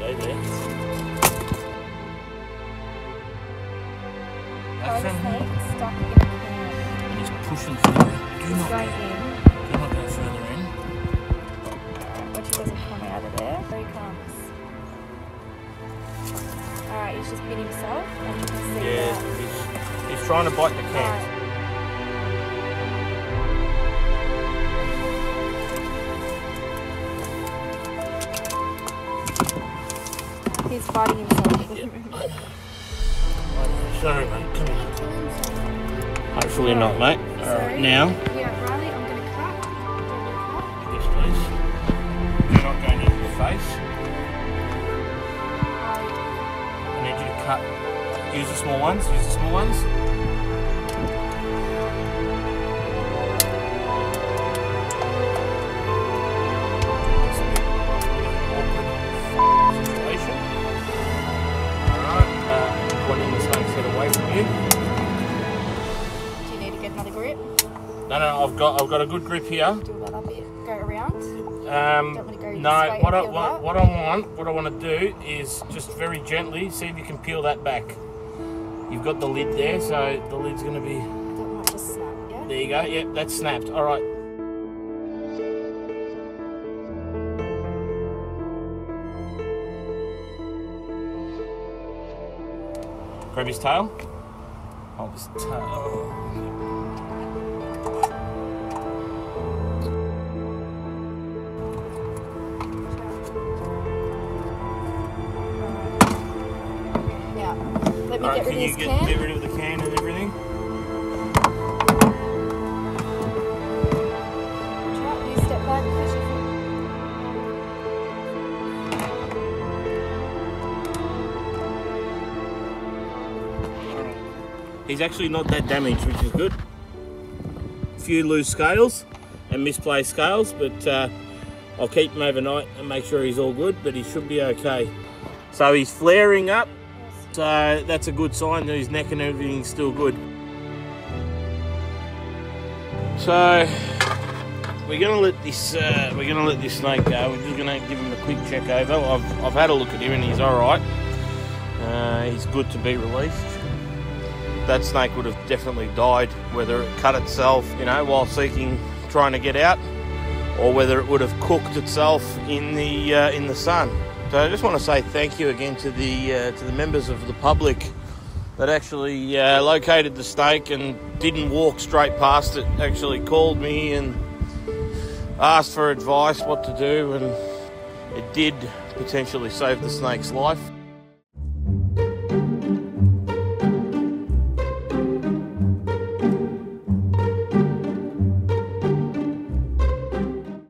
Stay there. From him. stuck in a can. And he's pushing through. Do He's not, going go, in. do not go further in. Watch he doesn't come out of there. There he comes. Alright, he's just bit himself and you can see Yeah, that. he's, he's trying to bite the can. Right. He's biting himself. Sorry, mate. Come here. Hopefully not, mate. All Sorry. right, now. Yeah, Riley, I'm gonna cut. Yes, please. You're not going into the face. I need you to cut. Use the small ones. Use the small ones. Grip? No, no, I've got, I've got a good grip here. Do that up it. Go around. Um, Don't wanna go no, what I, what, what I want, what I want to do is just very gently see if you can peel that back. You've got the lid there, so the lid's going to be. I don't want it to snap, yeah? There you go. Yep, that's snapped. All right. Grab his tail. Hold his tail. Yeah. Let me All right, get rid can you get, can. get rid of the can and everything? Chat, you step back because you He's actually not that damaged, which is good. Few loose scales and misplaced scales, but uh, I'll keep him overnight and make sure he's all good, but he should be okay. So he's flaring up, so that's a good sign that his neck and everything's still good. So we're gonna let this uh, we're gonna let this snake go. We're just gonna give him a quick check over. I've, I've had a look at him and he's all right. Uh, he's good to be released that snake would have definitely died, whether it cut itself, you know, while seeking, trying to get out, or whether it would have cooked itself in the uh, in the sun. So I just want to say thank you again to the uh, to the members of the public that actually uh, located the snake and didn't walk straight past it. Actually called me and asked for advice what to do, and it did potentially save the snake's life.